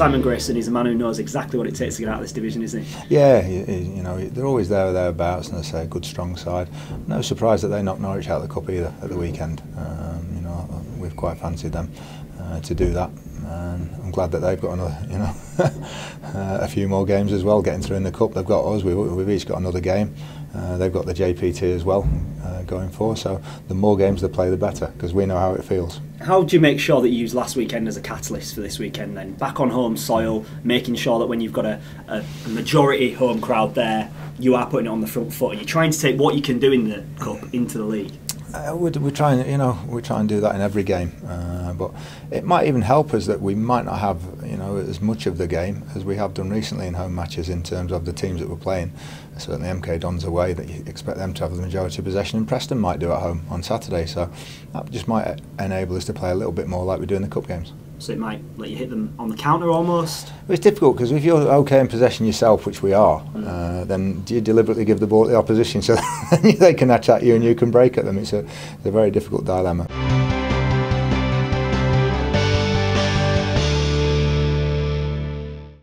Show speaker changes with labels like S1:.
S1: Simon Grayson is a man who knows exactly what it takes to get out of this division, isn't he?
S2: Yeah, he, you know, they're always there or thereabouts, and they say, a good strong side. No surprise that they knocked Norwich out of the cup either at the weekend. Um, you know, we've quite fancied them uh, to do that. And I'm glad that they've got another, you know, uh, a few more games as well. Getting through in the cup, they've got us. We've, we've each got another game. Uh, they've got the JPT as well. Uh, going for. So the more games they play, the better because we know how it feels.
S1: How do you make sure that you use last weekend as a catalyst for this weekend? Then back on home soil, making sure that when you've got a, a majority home crowd there, you are putting it on the front foot. You're trying to take what you can do in the cup into the league.
S2: Uh, we, we try and you know we try and do that in every game, uh, but it might even help us that we might not have you know as much of the game as we have done recently in home matches in terms of the teams that we're playing. Certainly MK Dons away that you expect them to have the majority of possession, and Preston might do at home on Saturday. So that just might enable us to play a little bit more like we do in the cup games
S1: so it might let you hit them on the counter almost.
S2: Well, it's difficult because if you're okay in possession yourself, which we are, mm. uh, then do you deliberately give the ball to the opposition so they can attack you and you can break at them? It's a, it's a very difficult dilemma.